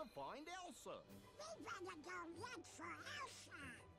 to find Elsa. We better go look for Elsa.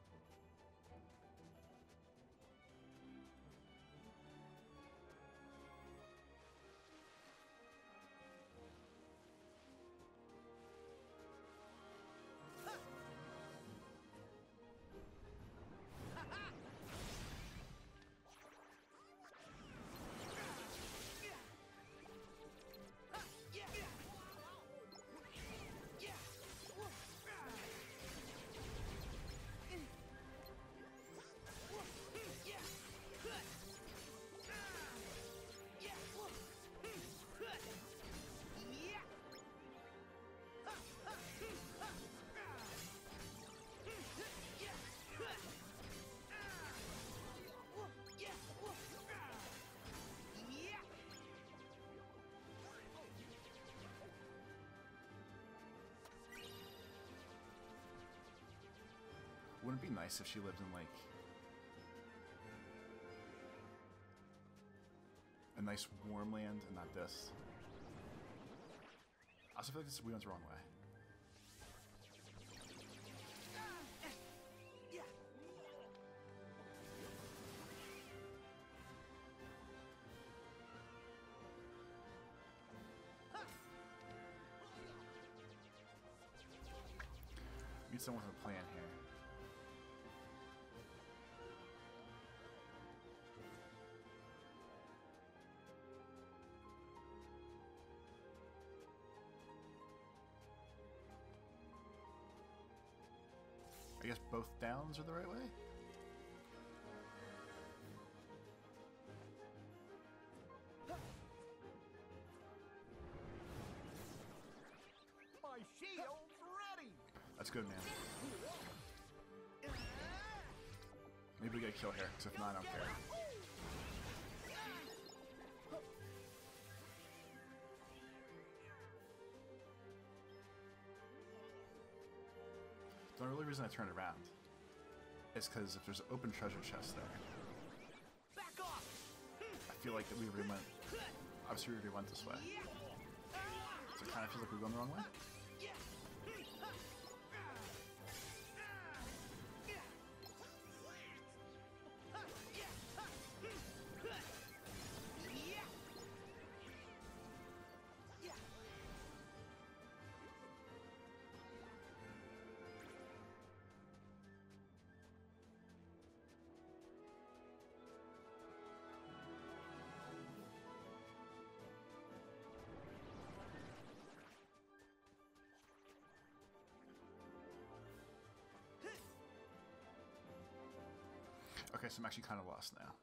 Wouldn't it be nice if she lived in like a nice warm land and not this? I also feel like this went the wrong way. Someone with a plan I guess both downs are the right way? My shield's ready. That's good, man. Maybe we get a kill here, because if not, I don't care. The only reason I turned around is because if there's an open treasure chest there, Back off. I feel like that we already went. Obviously, we already went this way. So it kind of feels like we're going the wrong way. Okay, so I'm actually kind of lost now.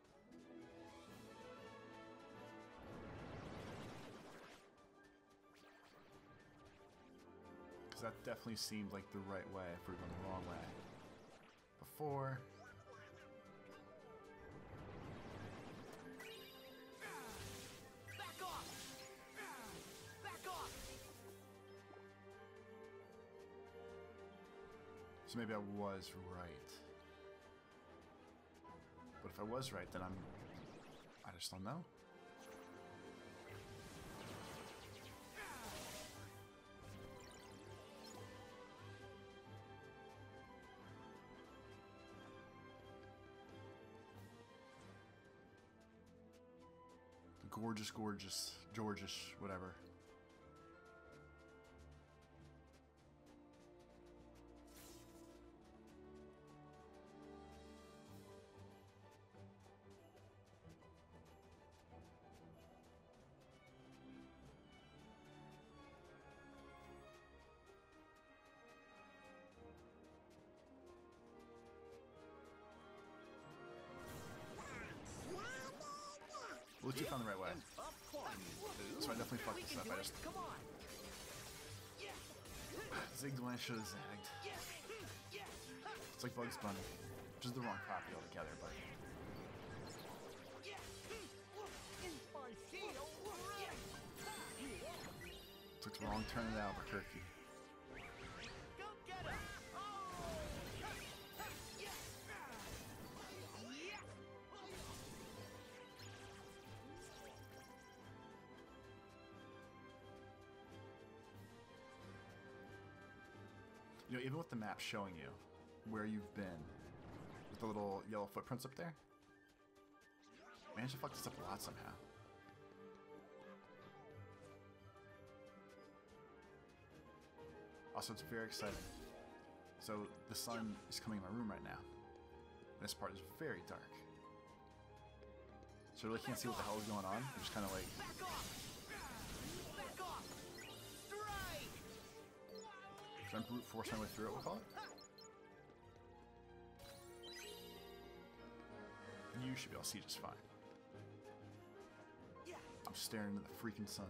Because that definitely seemed like the right way if we were going the wrong way. Before. Back off. Back off. So maybe I was right. If I was right, then I'm... I just don't know. Gorgeous, gorgeous, gorgeous, whatever. Well, you found the right way. Up climbing, too. So I definitely fucked this up. I just on. Zigged when I should have zagged. It's like Bugs Bunny, which is the wrong copy altogether, but Yeah. My shield ready. took the wrong turn at Albuquerque. You know, even with the map showing you where you've been, with the little yellow footprints up there, managed to fuck this up a lot somehow. Also, it's very exciting. So, the sun is coming in my room right now. This part is very dark. So I really can't see what the hell is going on. I'm just kind of like, should I brute force my way through it, we'll call it? You should be able to see just fine. I'm staring into the freaking sun.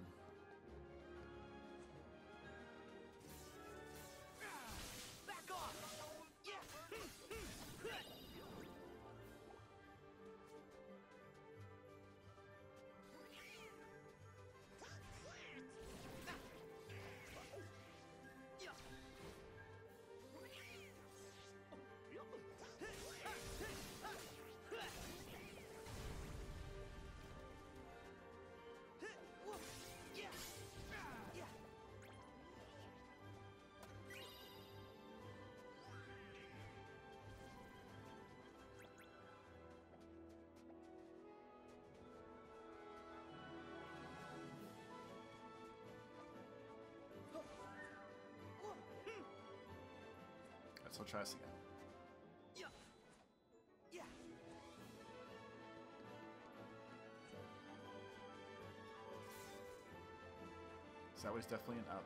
Let's try this again. Yeah! Yeah! So that was definitely an up.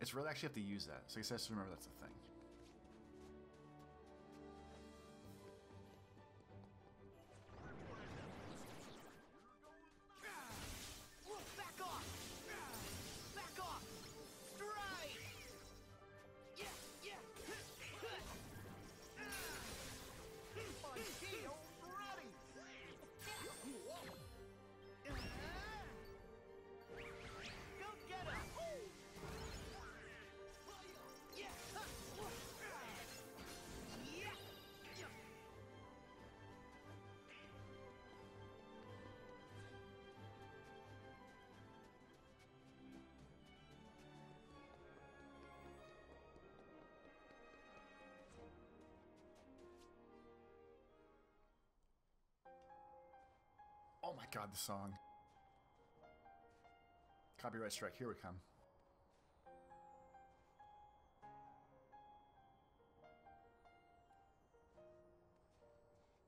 It's really actually have to use that. So guess I have to remember that's a thing. Oh my god, the song. Copyright strike, here we come.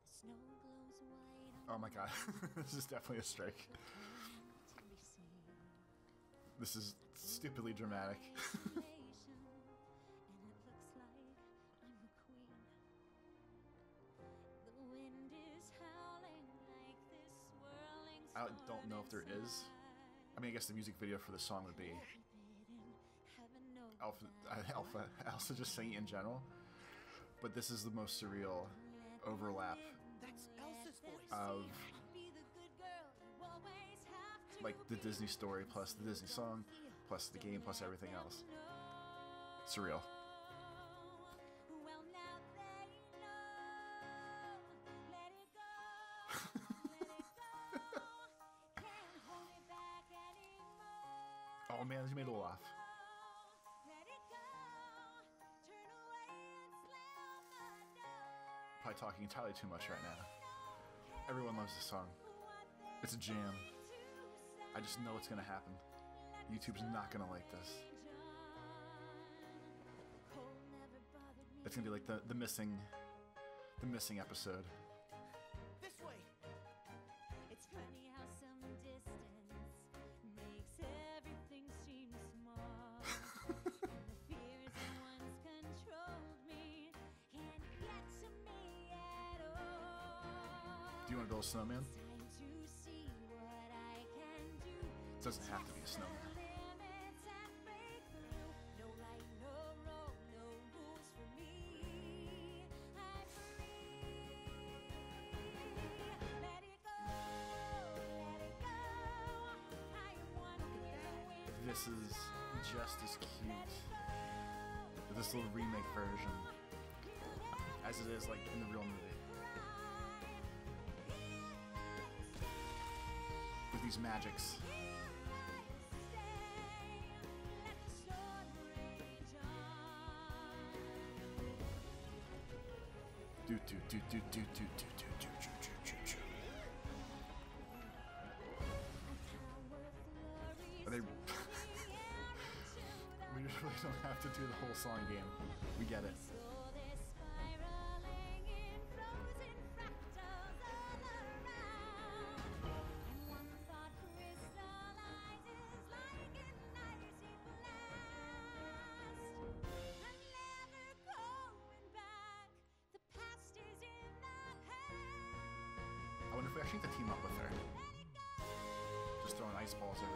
The snow glows white Oh my god, this is definitely a strike. to be seen. This is stupidly dramatic. know if there is. I mean, I guess the music video for the song would be Alpha, Alpha, Alpha just singing in general. But this is the most surreal overlap That's Elsa's voice. of be the good girl you always have to like the. Disney story plus the Disney song plus the game plus everything else. Surreal. Entirely too much right now. Everyone loves this song. It's a jam. I just know it's gonna happen. YouTube's not gonna like this. It's gonna be like the the missing, the missing episode. an adult snowman? It doesn't have to be a snowman. This is just as cute. This little remake version as it is like in the real movie. These magics. Do do do do do do do do do do do do. Are they? we really don't have to do the whole song game. We get it.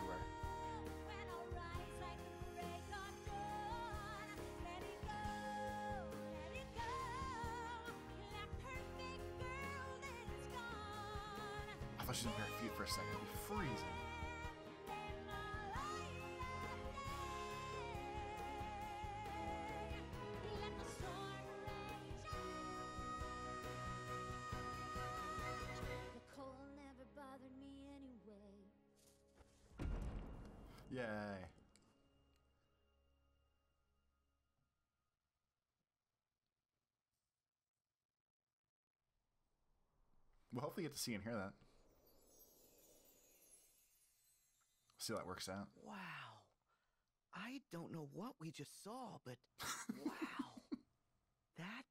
Everywhere. I thought she was in bare feet for a second. It'd be freezing. Yay. We'll hopefully get to see and hear that. See how that works out. Wow. I don't know what we just saw, but wow. that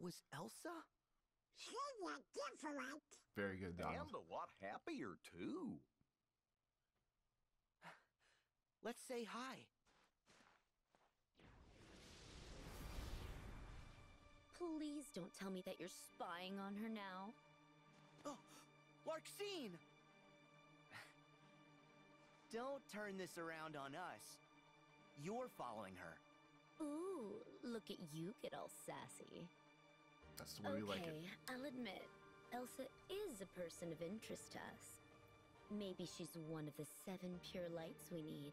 was Elsa? She look different. Very good, Donald. And a lot happier, too. Let's say hi. Please don't tell me that you're spying on her now. Oh, Larxene! Don't turn this around on us. You're following her. Ooh, look at you get all sassy. That's the way we like it. Okay, I'll admit, Elsa is a person of interest to us. Maybe she's one of the seven pure lights we need.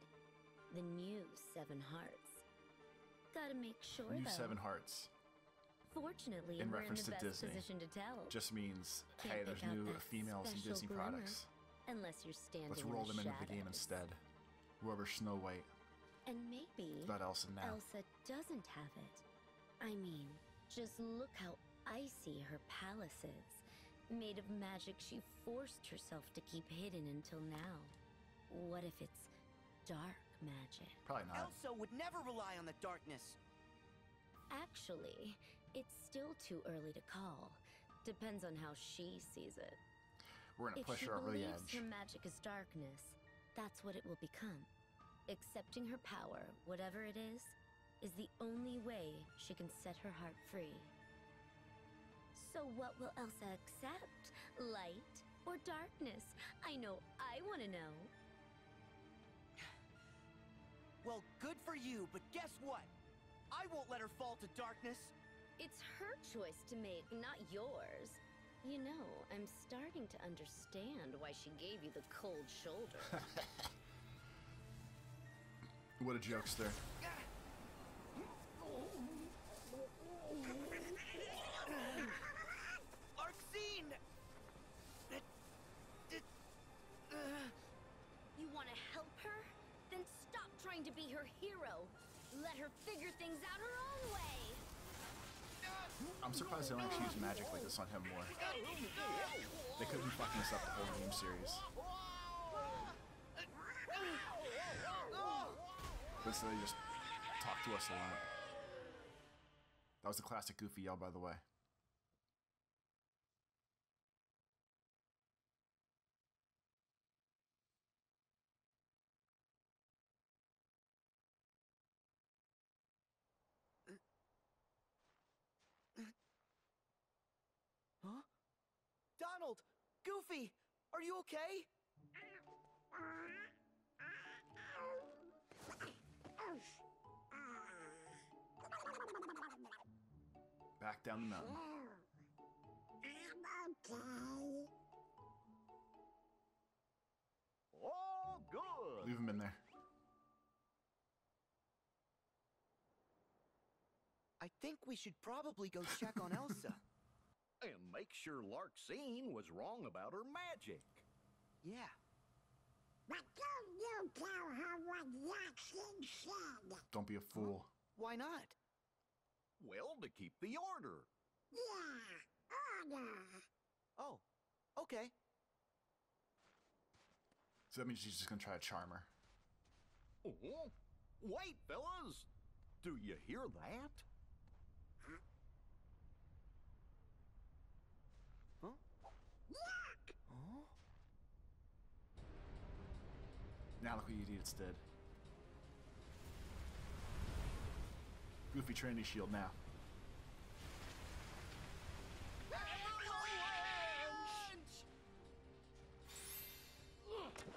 The new seven hearts. Gotta make sure New though. Seven Hearts Fortunately, in reference in the to Disney. position to tell. just means, Can't hey, there's new females in Disney glimmer. products. Unless you're standing Let's roll the them into the game instead. Whoever Snow White. And maybe Not Elsa now. Elsa doesn't have it. I mean, just look how icy her palace is. Made of magic she forced herself to keep hidden until now. What if it's dark magic? Probably not. Elsa would never rely on the darkness. Actually, it's still too early to call. Depends on how she sees it. We're gonna if push she her over the believes edge. her magic is darkness, that's what it will become. Accepting her power, whatever it is, is the only way she can set her heart free. So what will Elsa accept? Light or darkness? I know I want to know. Well, good for you, but guess what? I won't let her fall to darkness. It's her choice to make, not yours. You know, I'm starting to understand why she gave you the cold shoulder. What a jokester. Larxene! Oh, I'm surprised they don't actually use magic like this on him more. They could be fucking us up the whole game series. But so they just talk to us a lot. That was the classic Goofy yell, by the way. Donald! Goofy! Are you okay? Back down the mountain. I'm okay. Oh, good. Leave him in there. I think we should probably go check on Elsa. And make sure Larxene was wrong about her magic. Yeah. But don't you tell her what Yaxin said. Don't be a fool. Why not? Well, to keep the order. Yeah, order. Oh, okay. So that means she's just gonna try to charm her. Oh, wait, fellas. Do you hear that? Oh, Now look what you did instead. Goofy Trinity Shield now.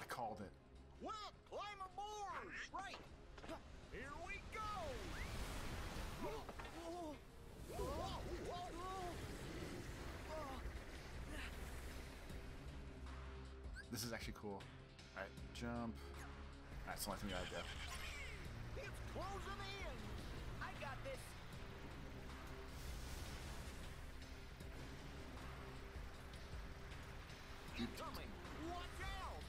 I called it. Well, climb aboard! Right! Here we go! This is actually cool. Alright, jump. That's the only thing I gotta do. It's closing in! I got this! Coming! Watch out!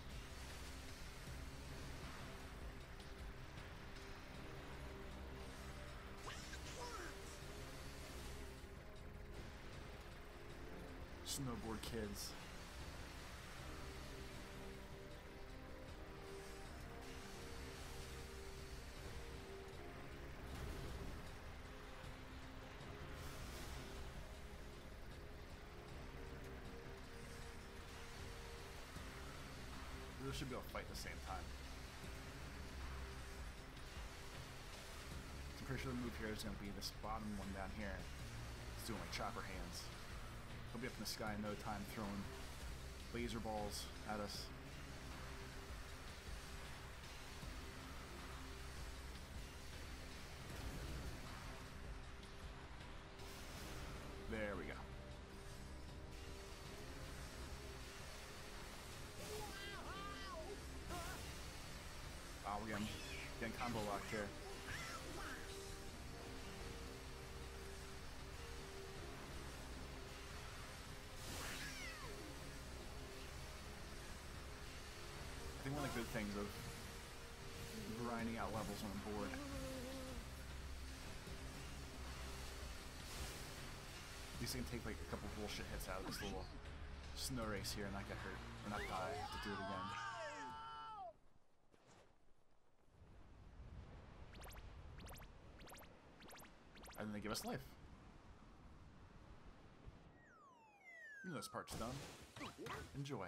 Snowboard kids. Should be able to fight at the same time. I'm pretty sure the move here is going to be this bottom one down here. It's doing like chopper hands. He'll be up in the sky in no time throwing laser balls at us. Getting, combo locked here. I think one of the good things of grinding out levels on a board. These can take like a couple bullshit hits out of this little snow race here and not get hurt or not die to do it again. And then they give us life. You know this part's done. Enjoy.